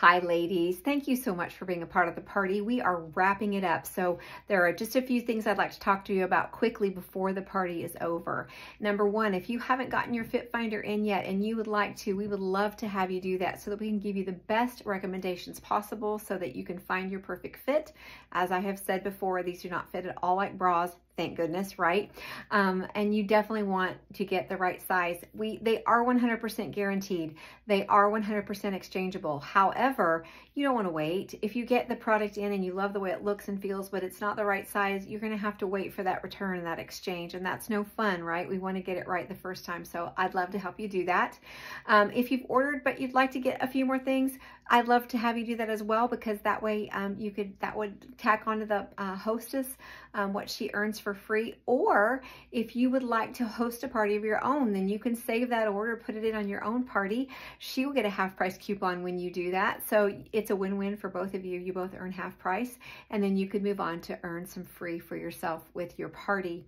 Hi, ladies. Thank you so much for being a part of the party. We are wrapping it up. So there are just a few things I'd like to talk to you about quickly before the party is over. Number one, if you haven't gotten your Fit Finder in yet and you would like to, we would love to have you do that so that we can give you the best recommendations possible so that you can find your perfect fit. As I have said before, these do not fit at all like bras thank goodness, right? Um, and you definitely want to get the right size. We They are 100% guaranteed. They are 100% exchangeable. However, you don't want to wait. If you get the product in and you love the way it looks and feels, but it's not the right size, you're going to have to wait for that return and that exchange. And that's no fun, right? We want to get it right the first time. So I'd love to help you do that. Um, if you've ordered, but you'd like to get a few more things, I'd love to have you do that as well because that way um, you could that would tack onto the uh, hostess um, what she earns for free. Or if you would like to host a party of your own, then you can save that order, put it in on your own party. She will get a half price coupon when you do that. So it's a win-win for both of you. You both earn half price and then you could move on to earn some free for yourself with your party.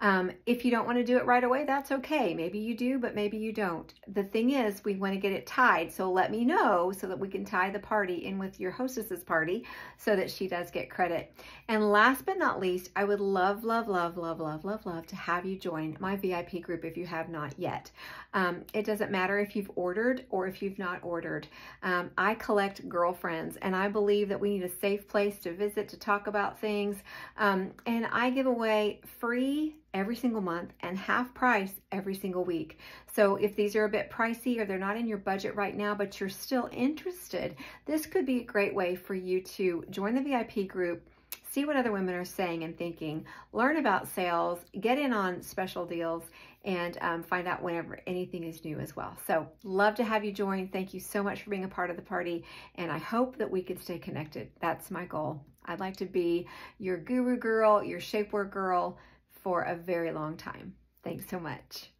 Um, if you don't want to do it right away, that's okay. Maybe you do, but maybe you don't. The thing is, we want to get it tied. So let me know so that we can tie the party in with your hostess's party so that she does get credit. And last but not least, I would love love, love, love, love, love, love, love to have you join my VIP group if you have not yet. Um, it doesn't matter if you've ordered or if you've not ordered. Um, I collect girlfriends and I believe that we need a safe place to visit, to talk about things. Um, and I give away free every single month and half price every single week. So if these are a bit pricey or they're not in your budget right now, but you're still interested, this could be a great way for you to join the VIP group, see what other women are saying and thinking, learn about sales, get in on special deals, and um, find out whenever anything is new as well. So love to have you join. Thank you so much for being a part of the party. And I hope that we can stay connected. That's my goal. I'd like to be your guru girl, your shapewear girl, for a very long time. Thanks so much.